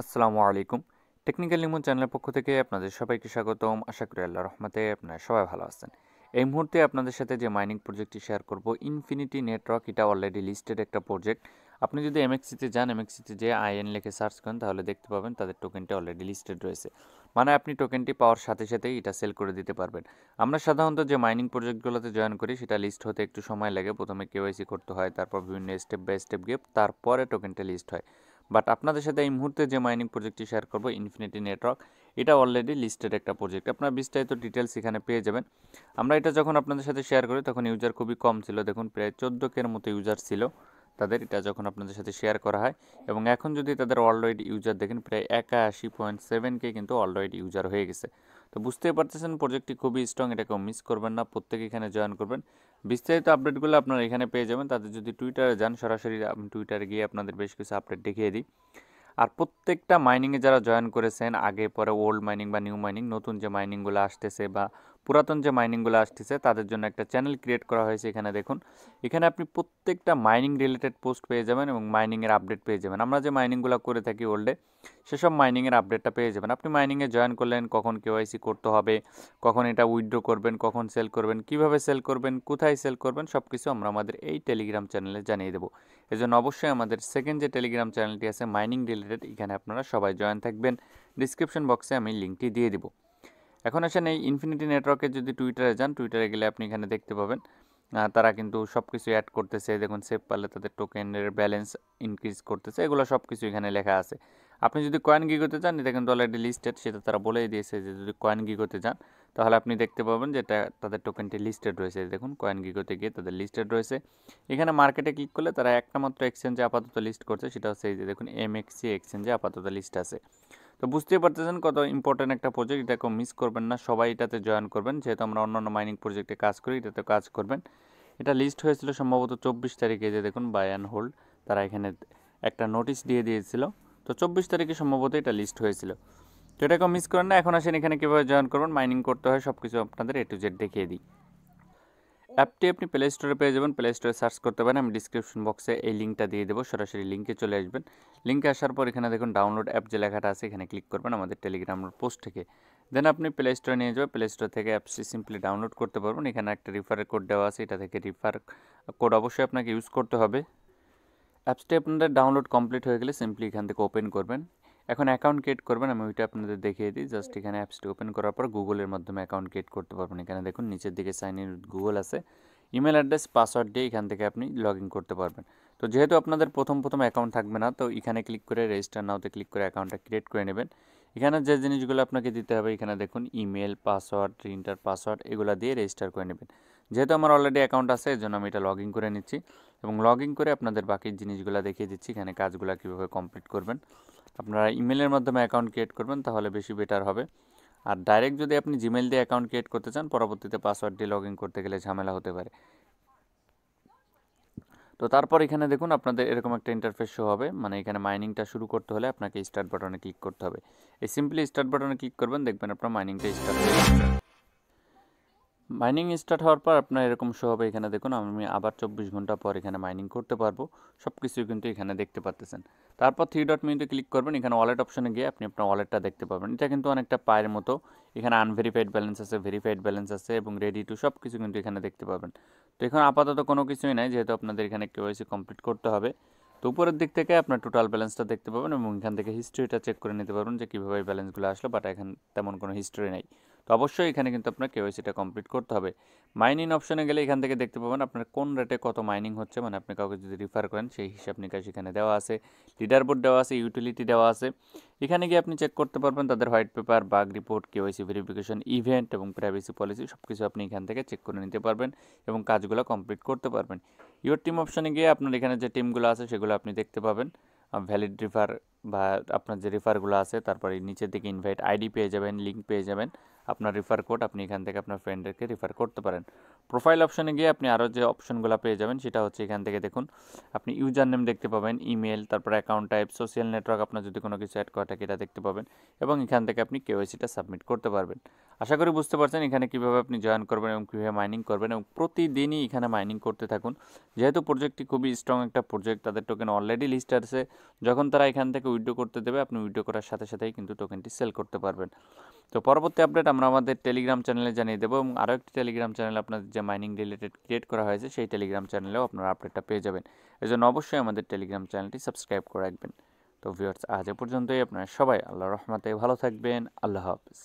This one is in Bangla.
আসসালামু আলাইকুম। টেকনিক্যাল লিমন চ্যানেলের পক্ষ থেকে আপনাদের সবাইকে স্বাগতম। আশা করি আল্লাহ রহমতে আপনারা সবাই ভালো আছেন। এই মুহূর্তে আপনাদের সাথে যে মাইনিং প্রজেক্টটি শেয়ার করব ইনফিনিটি নেটওয়ার্ক এটা অলরেডি লিস্টেড একটা প্রজেক্ট আপনি যদি এমএক্সিতে যান এমএক্সিতে যে আইএন লিখে সার্চ করেন, তাহলে দেখতে পাবেন তাদের টোকেনটি অলরেডি লিস্টেড রয়েছে। মানে আপনি টোকেনটি পাওয়ার সাথে সাথেই এটা সেল করে দিতে পারবেন। আমরা সাধারণত যে মাইনিং প্রজেক্টগুলোতে জয়েন করি, সেটা লিস্ট হতে একটু সময় লাগে। প্রথমে কেওয়াইসি করতে হয়, তারপর বিভিন্ন স্টেপ বাই স্টেপ গিয়ে তারপরে টোকেনটা লিস্ট হয়। বাট আপনাদের সাথে এই মুহূর্তে যে মাইনিং প্রজেক্টটি শেয়ার করব ইনফিনিটি নেটওয়ার্ক এটা অলরেডি লিস্টেড একটা প্রজেক্ট আপনারা বিস্তারিত ডিটেলস এখানে পেয়ে যাবেন। আমরা এটা যখন আপনাদের সাথে শেয়ার করি, তখন ইউজার খুবই কম ছিল। দেখুন, প্রায় চোদ্দ কের মতো ইউজার ছিল তাদের, এটা যখন আপনাদের সাথে শেয়ার করা হয়। এবং এখন যদি তাদের অলরেডি ইউজার দেখেন, প্রায় একাশি পয়েন্ট সেভেন কে কিন্তু অলরেডি ইউজার হয়ে গেছে। তো বুঝতেই পারতেছেন প্রজেক্টটি খুবই স্ট্রং এটাকে মিস করবেন না, প্রত্যেকে এখানে জয়েন করবেন। বিস্তারিত আপডেটগুলো আপনারা এখানে পেয়ে যাবেন, তাদের যদি টুইটারে যান, সরাসরি আমি টুইটারে গিয়ে আপনাদের বেশ কিছু আপডেট দেখিয়ে দিই। আর প্রত্যেকটা মাইনিংয়ে যারা জয়েন করেছেন, আগে পরে ওল্ড মাইনিং বা নিউ মাইনিং নতুন যে মাইনিংগুলো আসতেছে বা পুরাতন যে মাইনিংগুলো আসতেছে, তাদের জন্য একটা চ্যানেল ক্রিয়েট করা হয়েছে এখানে দেখুন। এখানে আপনি প্রত্যেকটা মাইনিং রিলেটেড পোস্ট পেয়ে যাবেন এবং মাইনিংয়ের আপডেট পেয়ে যাবেন। আমরা যে মাইনিংগুলো করে থাকি ওল্ডে, সেসব মাইনিংয়ের আপডেটটা পেয়ে যাবেন। আপনি মাইনিংয়ে জয়েন করলেন, কখন কেওয়াইসি করতে হবে, কখন এটা উইথড্র করবেন, কখন সেল করবেন, কীভাবে সেল করবেন, কোথায় সেল করবেন সব কিছু আমরা আমাদের এই টেলিগ্রাম চ্যানেলে জানিয়ে দেবো। এজন্য অবশ্যই আমাদের সেকেন্ড যে টেলিগ্রাম চ্যানেলটি আছে, মাইনিং রিলেটেড, এখানে আপনারা সবাই জয়েন থাকবেন। ডিসক্রিপশন বক্সে আমি লিঙ্কটি দিয়ে দেবো। এখন আসেন এই ইনফিনিটি নেটওয়ার্কে যদি টুইটারে যান টুইটারে গেলে আপনি এখানে দেখতে পাবেন। তারা কিন্তু সব কিছু অ্যাড করতেছে, দেখুন সেভ পারলে তাদের টোকেনের ব্যালেন্স ইনক্রিজ করতেছে, এগুলো সব কিছু এখানে লেখা আছে। আপনি যদি কয়েন গিগোতে চান, এটা কিন্তু অলরেডি লিস্টেড সেটা তারা বলেই দিয়েছে যে যদি কয়েন গিগোতে যান, তাহলে আপনি দেখতে পাবেন যে এটা তাদের টোকেনটি লিস্টেড রয়েছে। দেখুন কয়েন গিগোতে গিয়ে তাদের লিস্টেড রয়েছে। এখানে মার্কেটে ক্লিক করলে তারা একটা মাত্র এক্সচেঞ্জে আপাতত লিস্ট করছে, সেটা হচ্ছে এই যে দেখুন এম এক্সি এক্সচেঞ্জে আপাতত লিস্ট আছে। তো বুঝতেই পারতেছেন কত ইম্পর্ট্যান্ট একটা প্রজেক্ট এটাকে মিস করবেন না, সবাই এটাতে জয়েন করবেন। যেহেতু আমরা অন্যান্য মাইনিং প্রজেক্টে কাজ করি, এটাতে কাজ করবেন। এটা লিস্ট হয়েছিল সম্ভবত চব্বিশ তারিখে যে দেখুন বাই অ্যান্ড হোল্ড তারা এখানে একটা নোটিশ দিয়ে দিয়েছিল। তো চব্বিশ তারিখে সম্ভবত এটা লিস্ট হয়েছিল। তো এটাকে মিস করেন না, এখন আসেন এখানে কীভাবে জয়েন করবেন মাইনিং করতে হয় সব কিছু আপনাদের এ টু জেড দেখিয়ে দিই। অ্যাপটি আপনি প্লে স্টোরে পেয়ে যাবেন। প্লে স্টোরে সার্চ করতে পারেন। আমি ডিসক্রিপশন বক্সে এই লিঙ্কটা দিয়ে দেবো। সরাসরি লিঙ্কে চলে আসবেন। লিঙ্কে আসার পর এখানে দেখুন ডাউনলোড অ্যাপ যে লেখাটা আছে, এখানে ক্লিক করবেন আমাদের টেলিগ্রাম পোস্ট থেকে। দেন আপনি প্লে স্টোরে নিয়ে যাবেন। প্লে স্টোর থেকে অ্যাপসটি সিম্পলি ডাউনলোড করতে পারবেন। এখানে একটা রিফারের কোড দেওয়া আছে। এটা থেকে রিফার কোড অবশ্যই আপনাকে ইউজ করতে হবে। অ্যাপসটি আপনাদের ডাউনলোড কমপ্লিট হয়ে গেলে সিম্পলি এখান থেকে ওপেন করবেন। এখন অ্যাকাউন্ট ক্রিয়েট করবেন, আমি ওইটা আপনাদের দেখিয়ে দিই। জাস্ট এখানে অ্যাপসটি ওপেন করার পর গুগলের মাধ্যমে অ্যাকাউন্ট ক্রিয়েট করতে পারবেন। এখানে দেখুন, নিচের দিকে সাইন ইন গুগল আছে। ইমেল অ্যাড্রেস পাসওয়ার্ড দিয়ে এখান থেকে আপনি লগ করতে পারবেন। তো যেহেতু আপনাদের প্রথম প্রথম অ্যাকাউন্ট থাকবে না, তো এখানে ক্লিক করে রেজিস্টার নাওতে ক্লিক করে অ্যাকাউন্টটা ক্রিয়েট করে নেবেন। এখানে যে জিনিসগুলো আপনাকে দিতে হবে, এখানে দেখুন ইমেল পাসওয়ার্ড প্রিন্টার পাসওয়ার্ড এগুলো দিয়ে রেজিস্টার করে নেবেন। যেহেতু আমার অলরেডি অ্যাকাউন্ট আছে এর জন্য আমি এটা লগ করে নিচ্ছি। এবং লগ করে আপনাদের বাকি জিনিসগুলো দেখিয়ে দিচ্ছি। এখানে কাজগুলো কীভাবে কমপ্লিট করবেন। আপনারা ইমেলের মাধ্যমে অ্যাকাউন্ট ক্রিয়েট করবেন, তাহলে বেশি বেটার হবে। আর ডাইরেক্ট যদি আপনি জিমেল দিয়ে অ্যাকাউন্ট ক্রিয়েট করতে চান, পরবর্তীতে পাসওয়ার্ড দিয়ে লগ করতে গেলে ঝামেলা হতে পারে। তো তারপর এখানে দেখুন, আপনাদের এরকম একটা ইন্টারফেস শো হবে। মানে এখানে মাইনিংটা শুরু করতে হলে আপনাকে স্টার্ট বাটনে ক্লিক করতে হবে। এই সিম্পলি স্টার্ট বাটনে ক্লিক করবেন, দেখবেন আপনার মাইনিংটা স্টার্ট মাইনিং স্টার্ট হওয়ার পর আপনার এরকম শো হবে এখানে। দেখুন, আমি আবার চব্বিশ ঘণ্টা পর এখানে মাইনিং করতে পারব। সব কিছুই কিন্তু এখানে দেখতে পাচ্ছেন তারপর থ্রি ডট মিনিটে ক্লিক করবেন। এখানে ওয়ালেট অপশনে গিয়ে আপনি আপনার ওয়ালেটটা দেখতে পাবেন এটা কিন্তু অনেকটা পায়ের মতো। এখানে আনভেরিফাইড ব্যালেন্স আছে ভেরিফাইড ব্যালেন্স আছে এবং রেডি টু সব কিছু কিন্তু এখানে দেখতে পাবেন। তো এখন আপাতত কোনো কিছুই নাই, যেহেতু আপনাদের এখানে কেওয়াইসি কমপ্লিট করতে হবে। তো উপরের দিক থেকে আপনার টোটাল ব্যালেন্সটা দেখতে পাবেন এবং এখান থেকে হিস্ট্রিটা চেক করে নিতে পারবেন যে কীভাবে ব্যালেন্সগুলো আসলো বাট এখন তেমন কোনো হিস্ট্রি নেই। তো অবশ্যই এখানে কিন্তু আপনার কেওয়াইসিটা কমপ্লিট করতে হবে। মাইনিং অপশনে গেলে এখান থেকে দেখতে পাবেন আপনার কোন রেটে কত মাইনিং হচ্ছে মানে আপনি কাউকে যদি রিফার করেন, সেই হিসাব নিকাশ এখানে দেওয়া আছে। লিডার বোর্ড দেওয়া আছে ইউটিলিটি দেওয়া আছে। এখানে গিয়ে আপনি চেক করতে পারবেন তাদের white paper bug report KYC verification event এবং প্রাইভেসি পলিসি সব কিছু আপনি এখান থেকে চেক করে নিতে পারবেন এবং কাজগুলো কমপ্লিট করতে পারবেন। ইউর টিম অপশনে গিয়ে আপনার এখানে যে টিমগুলো আছে, সেগুলো আপনি দেখতে পাবেন। ভ্যালিড রিফার বা আপনার যে রিফারগুলো আছে, তারপরে নিচের দিকে ইনভাইট আইডি পেয়ে যাবেন লিঙ্ক পেয়ে যাবেন। আপনার রিফার কোড আপনি এখান থেকে আপনার ফ্রেন্ডদেরকে রিফার করতে পারেন প্রোফাইল অপশনে গিয়ে আপনি আরও যে অপশনগুলো পেয়ে যাবেন, সেটা হচ্ছে এখান থেকে দেখুন, আপনি ইউজার নেম দেখতে পাবেন ইমেল তারপর অ্যাকাউন্ট টাইপ সোশ্যাল নেটওয়ার্ক আপনার যদি কোনো কিছু অ্যাড করা থাকে এটা দেখতে পাবেন, এবং এখান থেকে আপনি কেওয়াইসিটা সাবমিট করতে পারবেন। আশা করি বুঝতে পারছেন এখানে কীভাবে আপনি জয়েন করবেন এবং কীভাবে মাইনিং করবেন, এবং প্রতিদিনই এখানে মাইনিং করতে থাকুন। যেহেতু প্রজেক্টটি খুবই স্ট্রং একটা প্রজেক্ট তাদের টোকেন অলরেডি লিস্ট আছে, যখন তারা এখান থেকে উইড্রো করতে দেবে, আপনি উইড্রো করার সাথে সাথেই কিন্তু টোকেনটি সেল করতে পারবেন। তো পরবর্তী আপডেট আমরা আমাদের টেলিগ্রাম চ্যানেলে জানিয়ে দেবো, এবং আরও একটি টেলিগ্রাম চ্যানেল আপনাদের যে মাইনিং রিলেটেড ক্রিয়েট করা হয়েছে, সেই টেলিগ্রাম চ্যানেলেও আপনারা আপডেটটা পেয়ে যাবেন। এই জন্য অবশ্যই আমাদের টেলিগ্রাম চ্যানেলটি সাবস্ক্রাইব করে রাখবেন। তো ভিউয়ার্স আজ এ পর্যন্তই। আপনারা সবাই আল্লাহ রহমতে ভালো থাকবেন। আল্লাহ হাফিজ।